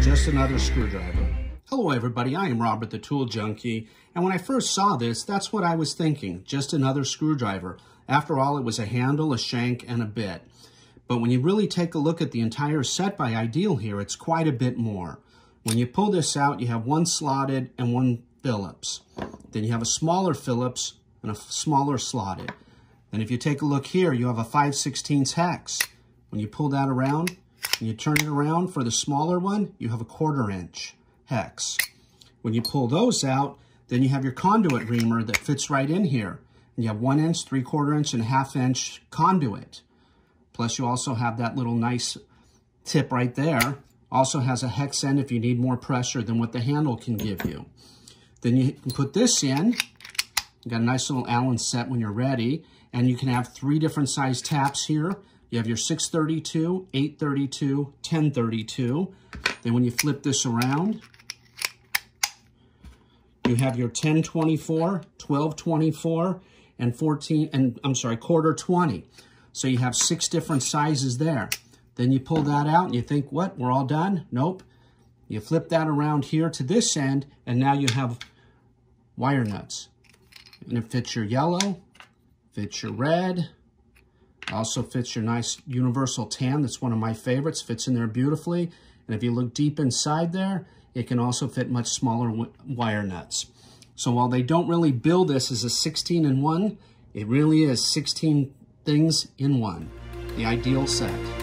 just another screwdriver. Hello everybody, I am Robert the Tool Junkie, and when I first saw this, that's what I was thinking, just another screwdriver. After all, it was a handle, a shank, and a bit. But when you really take a look at the entire set by Ideal here, it's quite a bit more. When you pull this out, you have one slotted and one Phillips. Then you have a smaller Phillips and a smaller slotted. And if you take a look here, you have a 5 16 hex. When you pull that around you turn it around for the smaller one, you have a quarter inch hex. When you pull those out, then you have your conduit reamer that fits right in here. And you have one inch, three quarter inch, and a half inch conduit. Plus you also have that little nice tip right there. Also has a hex end if you need more pressure than what the handle can give you. Then you can put this in. You got a nice little Allen set when you're ready. And you can have three different size taps here. You have your 632, 832, 1032. Then when you flip this around, you have your 1024, 1224, and 14, and I'm sorry, quarter 20. So you have six different sizes there. Then you pull that out and you think, what, we're all done? Nope. You flip that around here to this end, and now you have wire nuts. And it fits your yellow, fits your red, also fits your nice universal tan. That's one of my favorites. Fits in there beautifully. And if you look deep inside there, it can also fit much smaller wire nuts. So while they don't really build this as a 16 in one, it really is 16 things in one. The ideal set.